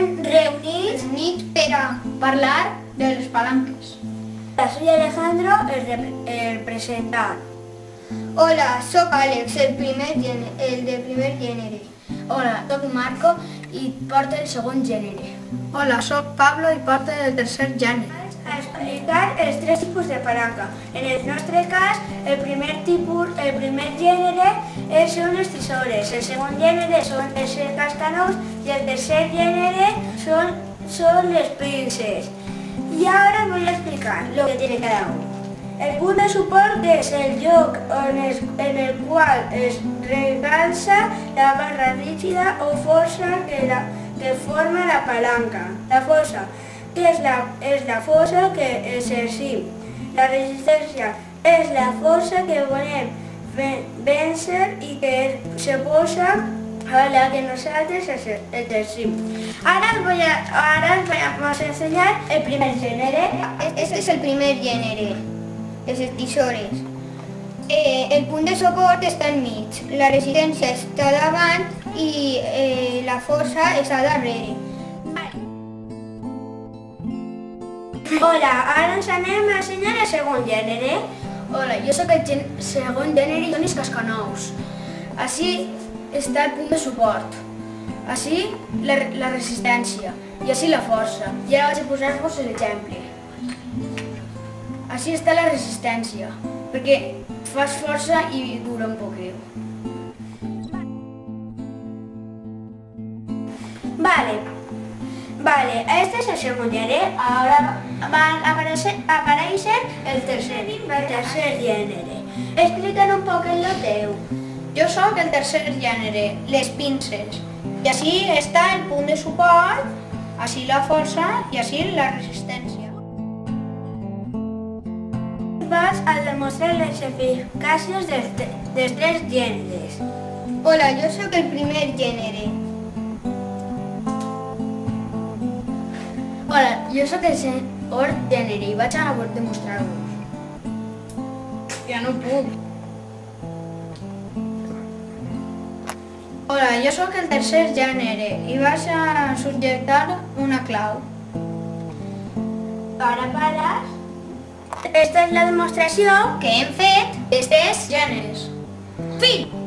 reunits nit per a parlar de les palanques. Soy Alejandro, el, el presentar. Hola, sóc Àlex, el, primer el de primer gènere. Hola, sóc Marco i porto el segon gènere. Hola, sóc Pablo i porto el tercer gènere. A explicar els tres tipus de palanca. En el nostre cas, el primer tipus, el primer gènere són les tisores, el segon gènere són els cascanous i el tercer gènere són, són les pinces. Y ahora voy a explicar lo que tiene cada uno. El punt de suport és el lloc on es, en el qual es recalça la barra rígida o força que, la, que forma la palanca. La força, és la, és la força que exercim. La resistència és la força que volem vèncer i que se posa a la que nosaltres exercim. Ara us voy a, ara us vamos a ensenyar el primer gènere. Este és el primer gènere, les tisores. Eh, el punt de suport està enmig, la resistència està davant i eh, la força està darrere. Hola, ara ens anem a ensenyar el segon gènere. Hola, jo sóc el gen segon gènere els cascanous. Així està el punt de suport. Així la, la resistència i així la força. I ara vaig a posar-vos l'exemple. Així està la resistència, perquè fas força i dura un poquet. Vale, vale, este es el segon gènere. Ahora van a aparèixer el tercer, el tercer gènere. Explica'n un poc el teu. Jo sóc el tercer gènere, les pinces. I així està el punt de suport, així la força i així la resistència. Vas a demostrar les eficàcies dels, dels tres gèneres. Hola, jo sóc el primer gènere. Hola, jo sóc el segon gènere i vaig a demostrar-vos. Ja no puc. Hola, jo sóc el tercer gènere i vaig a subjectar una clau. Para pares. Esta és la demostració Que hem fet Estes gèneres. Fin!